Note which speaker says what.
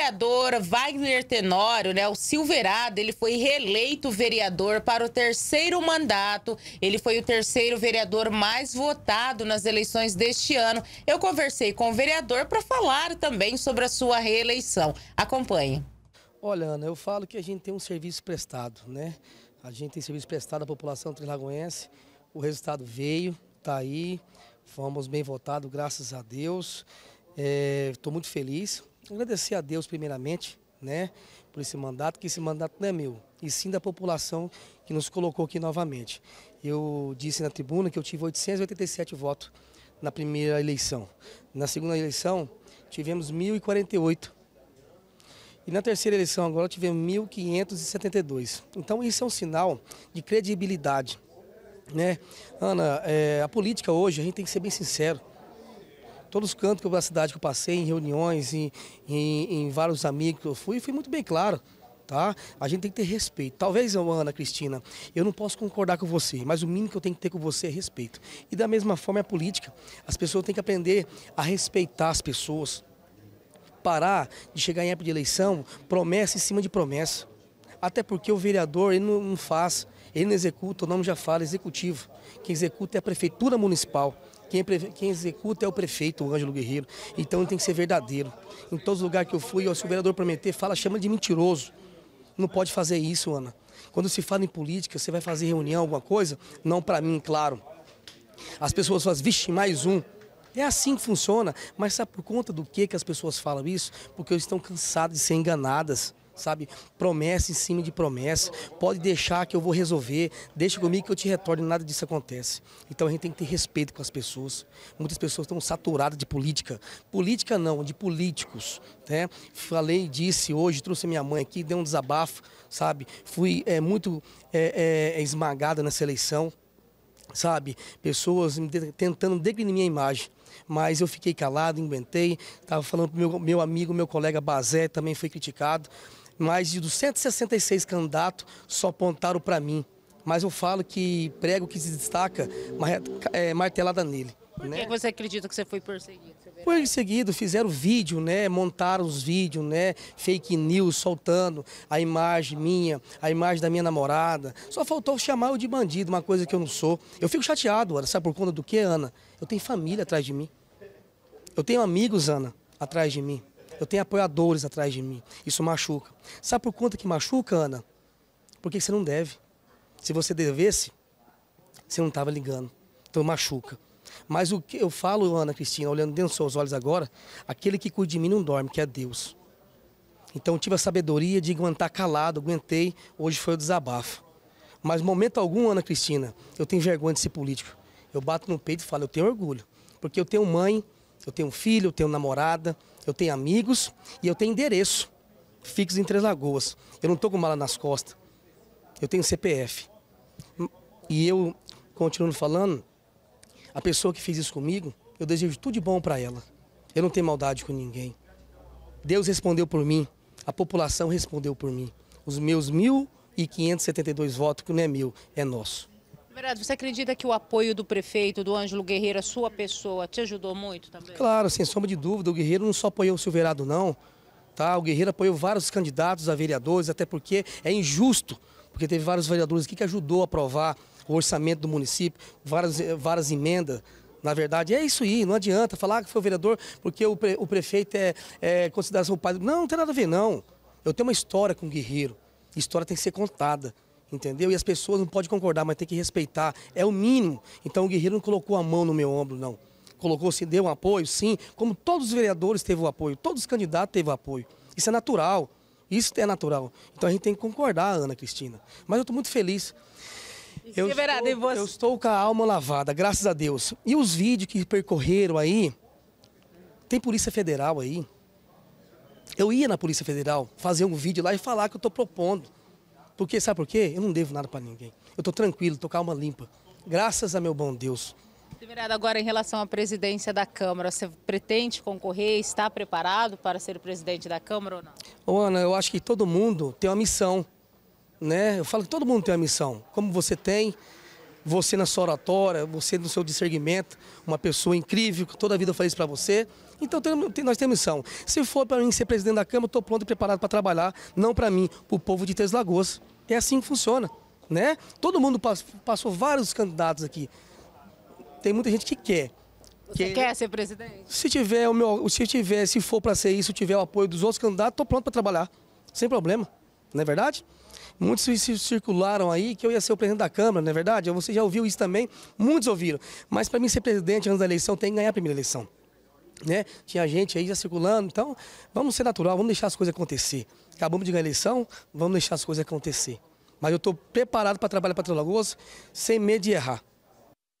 Speaker 1: vereador Wagner Tenório, né, o Silverado, ele foi reeleito vereador para o terceiro mandato. Ele foi o terceiro vereador mais votado nas eleições deste ano. Eu conversei com o vereador para falar também sobre a sua reeleição. Acompanhe.
Speaker 2: Olha, Ana, eu falo que a gente tem um serviço prestado, né? A gente tem serviço prestado à população trilagoense. O resultado veio, está aí. Fomos bem votados, graças a Deus. Estou é, muito feliz. Agradecer a Deus primeiramente, né, por esse mandato, que esse mandato não é meu, e sim da população que nos colocou aqui novamente. Eu disse na tribuna que eu tive 887 votos na primeira eleição. Na segunda eleição, tivemos 1.048. E na terceira eleição agora tivemos 1.572. Então isso é um sinal de credibilidade. Né? Ana, é, a política hoje, a gente tem que ser bem sincero, todos os cantos da cidade que eu passei, em reuniões, em, em, em vários amigos que eu fui, fui muito bem claro. Tá? A gente tem que ter respeito. Talvez, Ana Cristina, eu não posso concordar com você, mas o mínimo que eu tenho que ter com você é respeito. E da mesma forma é a política. As pessoas têm que aprender a respeitar as pessoas. Parar de chegar em época de eleição, promessa em cima de promessa. Até porque o vereador ele não, não faz, ele não executa, o nome já fala, executivo. Quem executa é a prefeitura municipal. Quem, quem, executa é o prefeito, o Ângelo Guerreiro. Então tem que ser verdadeiro. Em todos os lugares que eu fui, se o vereador prometer, fala, chama de mentiroso. Não pode fazer isso, Ana. Quando se fala em política, você vai fazer reunião, alguma coisa? Não para mim, claro. As pessoas falam, vixe, mais um. É assim que funciona. Mas sabe por conta do que, que as pessoas falam isso? Porque eles estão cansadas de ser enganadas sabe? Promessa em cima de promessa. Pode deixar que eu vou resolver, deixa comigo que eu te retorno, nada disso acontece. Então a gente tem que ter respeito com as pessoas. Muitas pessoas estão saturadas de política. Política não, de políticos, né? Falei, disse hoje, trouxe minha mãe aqui, deu um desabafo, sabe? Fui é, muito é, é, esmagada nessa eleição, sabe? Pessoas tentando degradar minha imagem mas eu fiquei calado, inventei. Estava falando para meu, meu amigo, meu colega Bazé, também foi criticado mais de 266 candidatos só apontaram para mim. Mas eu falo que prego que se destaca é martelada nele.
Speaker 1: Por né? que você acredita que você foi perseguido?
Speaker 2: Foi perseguido, fizeram vídeo, né? Montaram os vídeos, né? Fake news, soltando a imagem minha, a imagem da minha namorada. Só faltou chamar eu de bandido, uma coisa que eu não sou. Eu fico chateado, Ana. Sabe por conta do que, Ana? Eu tenho família atrás de mim. Eu tenho amigos, Ana, atrás de mim. Eu tenho apoiadores atrás de mim. Isso machuca. Sabe por conta que machuca, Ana? Porque você não deve. Se você devesse, você não estava ligando. Então machuca. Mas o que eu falo, Ana Cristina, olhando dentro dos seus olhos agora, aquele que cuida de mim não dorme, que é Deus. Então tive a sabedoria de aguentar calado, aguentei, hoje foi o desabafo. Mas momento algum, Ana Cristina, eu tenho vergonha de ser político. Eu bato no peito e falo, eu tenho orgulho. Porque eu tenho mãe, eu tenho filho, eu tenho namorada, eu tenho amigos e eu tenho endereço fixo em Três Lagoas. Eu não estou com mala nas costas. Eu tenho CPF. E eu, continuando falando, a pessoa que fez isso comigo, eu desejo tudo de bom para ela. Eu não tenho maldade com ninguém. Deus respondeu por mim, a população respondeu por mim. Os meus 1.572 votos, que não é meu, é nosso.
Speaker 1: Vereador, você acredita que o apoio do prefeito, do Ângelo Guerreiro, a sua pessoa, te ajudou muito também?
Speaker 2: Claro, sem sombra de dúvida. O Guerreiro não só apoiou o Silverado, não. Tá? O Guerreiro apoiou vários candidatos a vereadores, até porque é injusto, porque teve vários vereadores aqui que ajudou a aprovar o orçamento do município, várias, várias emendas. Na verdade, é isso aí, não adianta falar que foi o vereador porque o, pre, o prefeito é, é considerado o pai. Não, não tem nada a ver, não. Eu tenho uma história com o Guerreiro. História tem que ser contada entendeu? E as pessoas não podem concordar, mas tem que respeitar, é o mínimo. Então o Guerreiro não colocou a mão no meu ombro, não. Colocou, se deu um apoio, sim, como todos os vereadores teve o apoio, todos os candidatos teve o apoio. Isso é natural, isso é natural. Então a gente tem que concordar, Ana Cristina. Mas eu estou muito feliz. Eu estou, eu estou com a alma lavada, graças a Deus. E os vídeos que percorreram aí, tem Polícia Federal aí. Eu ia na Polícia Federal fazer um vídeo lá e falar que eu estou propondo porque, sabe por quê? Eu não devo nada para ninguém. Eu estou tranquilo, estou com a alma limpa. Graças a meu bom Deus.
Speaker 1: Vereador, agora em relação à presidência da Câmara, você pretende concorrer, está preparado para ser presidente da Câmara ou não?
Speaker 2: Ô Ana, eu acho que todo mundo tem uma missão, né? Eu falo que todo mundo tem uma missão, como você tem, você na sua oratória, você no seu discernimento, uma pessoa incrível, que toda a vida faz isso para você, Então nós temos missão. Se for para mim ser presidente da Câmara, estou pronto e preparado para trabalhar, não para mim, para o povo de Três Lagoas. É assim que funciona. Né? Todo mundo passou vários candidatos aqui. Tem muita gente que quer.
Speaker 1: Você que, quer ser presidente?
Speaker 2: Se tiver o meu, se tiver, se for para ser isso, tiver o apoio dos outros candidatos, estou pronto para trabalhar, sem problema. Não é verdade? Muitos circularam aí que eu ia ser o presidente da Câmara, não é verdade? Você já ouviu isso também? Muitos ouviram. Mas para mim ser presidente antes da eleição, tem que ganhar a primeira eleição. Né? Tinha gente aí já circulando, então vamos ser natural, vamos deixar as coisas acontecer. Acabamos de ganhar a eleição, vamos deixar as coisas acontecer. Mas eu estou preparado para trabalhar para Lagoas sem medo de errar.